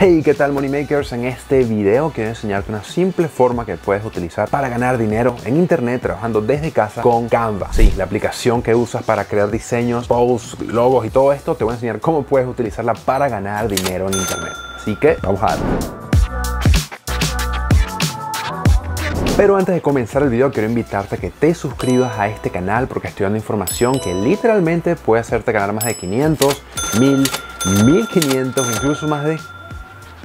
Hey, ¿qué tal Moneymakers? En este video quiero enseñarte una simple forma que puedes utilizar para ganar dinero en internet trabajando desde casa con Canva. Sí, la aplicación que usas para crear diseños, posts, logos y todo esto, te voy a enseñar cómo puedes utilizarla para ganar dinero en internet. Así que vamos a darle. Pero antes de comenzar el video quiero invitarte a que te suscribas a este canal porque estoy dando información que literalmente puede hacerte ganar más de 500, 1000, 1500, incluso más de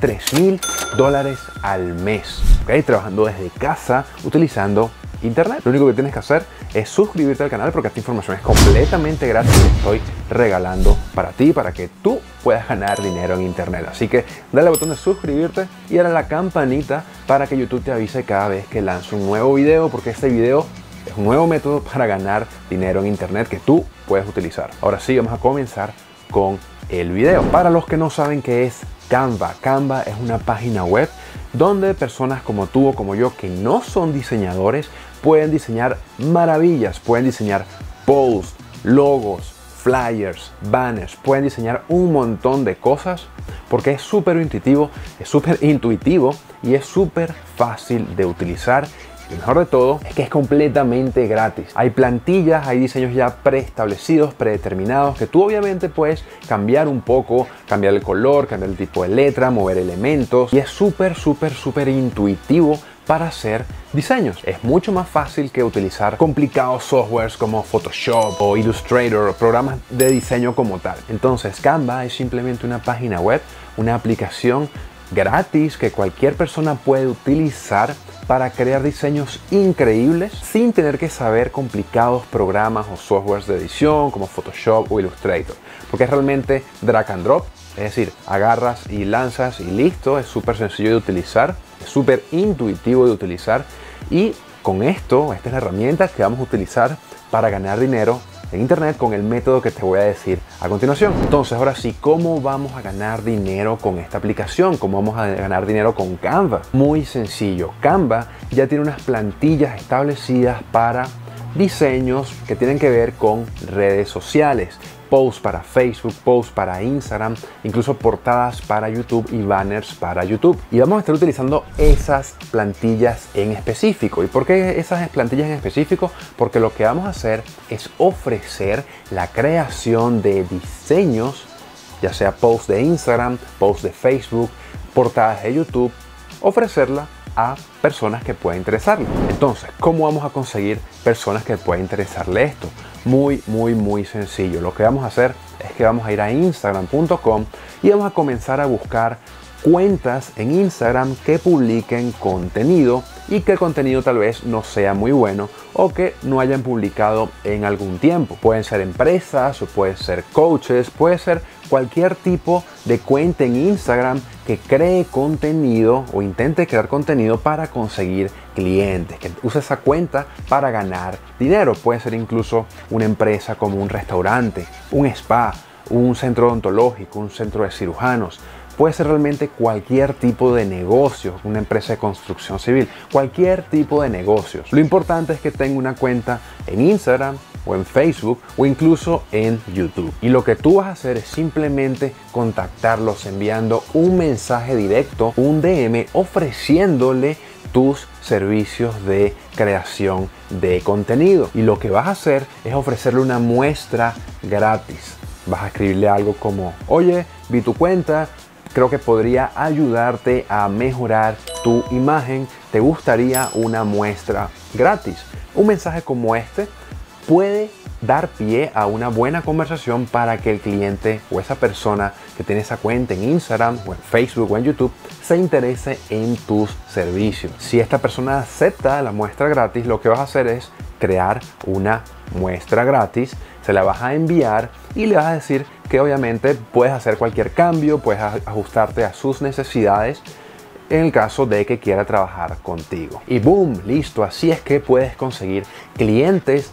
3 mil dólares al mes. Trabajando desde casa utilizando internet. Lo único que tienes que hacer es suscribirte al canal porque esta información es completamente gratis y estoy regalando para ti, para que tú puedas ganar dinero en internet. Así que dale al botón de suscribirte y dale la campanita para que YouTube te avise cada vez que lanzo un nuevo video porque este video es un nuevo método para ganar dinero en internet que tú puedes utilizar. Ahora sí, vamos a comenzar con el video. Para los que no saben qué es Canva. Canva es una página web donde personas como tú o como yo que no son diseñadores pueden diseñar maravillas, pueden diseñar posts, logos, flyers, banners, pueden diseñar un montón de cosas porque es súper intuitivo, es súper intuitivo y es súper fácil de utilizar mejor de todo es que es completamente gratis. Hay plantillas, hay diseños ya preestablecidos, predeterminados, que tú obviamente puedes cambiar un poco, cambiar el color, cambiar el tipo de letra, mover elementos. Y es súper, súper, súper intuitivo para hacer diseños. Es mucho más fácil que utilizar complicados softwares como Photoshop o Illustrator o programas de diseño como tal. Entonces Canva es simplemente una página web, una aplicación gratis que cualquier persona puede utilizar para crear diseños increíbles sin tener que saber complicados programas o softwares de edición como Photoshop o Illustrator. Porque es realmente drag and drop, es decir, agarras y lanzas y listo, es súper sencillo de utilizar, es súper intuitivo de utilizar y con esto, esta es la herramienta que vamos a utilizar para ganar dinero en internet con el método que te voy a decir a continuación. Entonces, ahora sí, ¿cómo vamos a ganar dinero con esta aplicación? ¿Cómo vamos a ganar dinero con Canva? Muy sencillo. Canva ya tiene unas plantillas establecidas para diseños que tienen que ver con redes sociales posts para Facebook, posts para Instagram, incluso portadas para YouTube y banners para YouTube. Y vamos a estar utilizando esas plantillas en específico. ¿Y por qué esas plantillas en específico? Porque lo que vamos a hacer es ofrecer la creación de diseños, ya sea posts de Instagram, posts de Facebook, portadas de YouTube, ofrecerla a personas que pueda interesarle. Entonces, ¿cómo vamos a conseguir personas que pueda interesarle esto? Muy, muy, muy sencillo. Lo que vamos a hacer es que vamos a ir a instagram.com y vamos a comenzar a buscar cuentas en Instagram que publiquen contenido y que el contenido tal vez no sea muy bueno o que no hayan publicado en algún tiempo. Pueden ser empresas o pueden ser coaches, puede ser cualquier tipo de cuenta en Instagram que cree contenido o intente crear contenido para conseguir clientes, que use esa cuenta para ganar dinero. Puede ser incluso una empresa como un restaurante, un spa, un centro odontológico, un centro de cirujanos. Puede ser realmente cualquier tipo de negocio, una empresa de construcción civil, cualquier tipo de negocios. Lo importante es que tenga una cuenta en Instagram o en Facebook o incluso en YouTube. Y lo que tú vas a hacer es simplemente contactarlos enviando un mensaje directo, un DM, ofreciéndole tus servicios de creación de contenido. Y lo que vas a hacer es ofrecerle una muestra gratis. Vas a escribirle algo como, oye, vi tu cuenta, creo que podría ayudarte a mejorar tu imagen. ¿Te gustaría una muestra gratis? Un mensaje como este puede dar pie a una buena conversación para que el cliente o esa persona que tiene esa cuenta en Instagram o en Facebook o en YouTube se interese en tus servicios. Si esta persona acepta la muestra gratis, lo que vas a hacer es crear una muestra gratis, se la vas a enviar y le vas a decir que obviamente puedes hacer cualquier cambio, puedes ajustarte a sus necesidades en el caso de que quiera trabajar contigo. Y boom, listo, así es que puedes conseguir clientes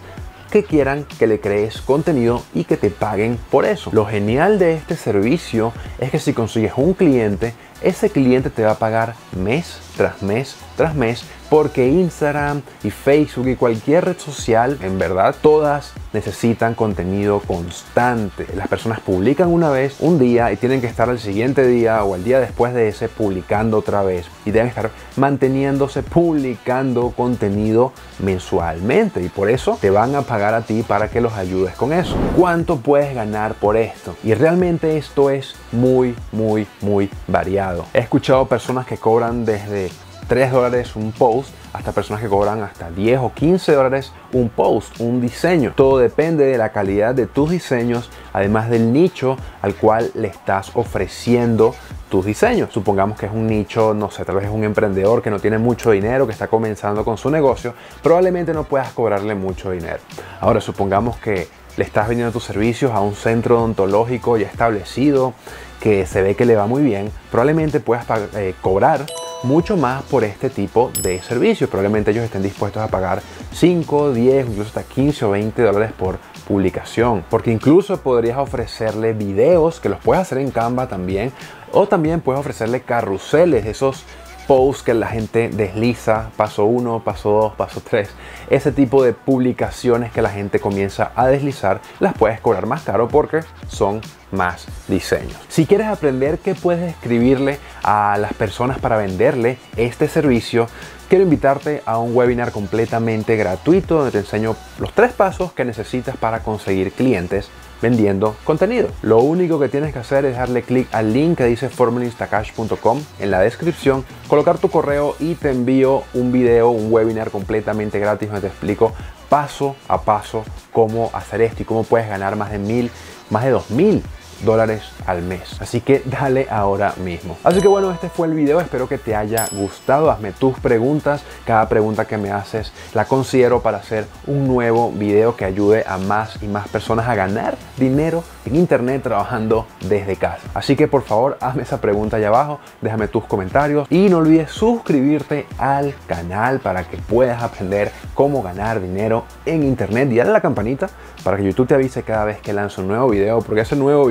que quieran que le crees contenido y que te paguen por eso. Lo genial de este servicio es que si consigues un cliente, ese cliente te va a pagar mes tras mes tras mes porque Instagram y Facebook y cualquier red social, en verdad, todas necesitan contenido constante. Las personas publican una vez, un día, y tienen que estar el siguiente día o el día después de ese publicando otra vez. Y deben estar manteniéndose publicando contenido mensualmente. Y por eso te van a pagar a ti para que los ayudes con eso. ¿Cuánto puedes ganar por esto? Y realmente esto es muy, muy, muy variado. He escuchado personas que cobran desde 3 dólares un post hasta personas que cobran hasta 10 o 15 dólares un post, un diseño. Todo depende de la calidad de tus diseños, además del nicho al cual le estás ofreciendo tus diseños. Supongamos que es un nicho, no sé, tal vez es un emprendedor que no tiene mucho dinero, que está comenzando con su negocio, probablemente no puedas cobrarle mucho dinero. Ahora, supongamos que le estás vendiendo tus servicios a un centro odontológico ya establecido, que se ve que le va muy bien, probablemente puedas eh, cobrar mucho más por este tipo de servicios. Probablemente ellos estén dispuestos a pagar 5, 10, incluso hasta 15 o 20 dólares por publicación. Porque incluso podrías ofrecerle videos que los puedes hacer en Canva también. O también puedes ofrecerle carruseles, esos posts que la gente desliza, paso 1, paso 2, paso 3, ese tipo de publicaciones que la gente comienza a deslizar, las puedes cobrar más caro porque son más diseños. Si quieres aprender qué puedes escribirle a las personas para venderle este servicio, quiero invitarte a un webinar completamente gratuito donde te enseño los tres pasos que necesitas para conseguir clientes vendiendo contenido. Lo único que tienes que hacer es darle clic al link que dice formulinstacash.com en la descripción, colocar tu correo y te envío un video, un webinar completamente gratis donde te explico paso a paso cómo hacer esto y cómo puedes ganar más de mil, más de dos mil dólares al mes. Así que dale ahora mismo. Así que bueno, este fue el video. Espero que te haya gustado. Hazme tus preguntas. Cada pregunta que me haces la considero para hacer un nuevo video que ayude a más y más personas a ganar dinero en internet trabajando desde casa. Así que por favor, hazme esa pregunta allá abajo. Déjame tus comentarios y no olvides suscribirte al canal para que puedas aprender cómo ganar dinero en internet y la campanita para que YouTube te avise cada vez que lanzo un nuevo video porque ese nuevo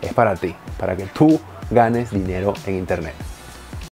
es para ti, para que tú ganes dinero en Internet.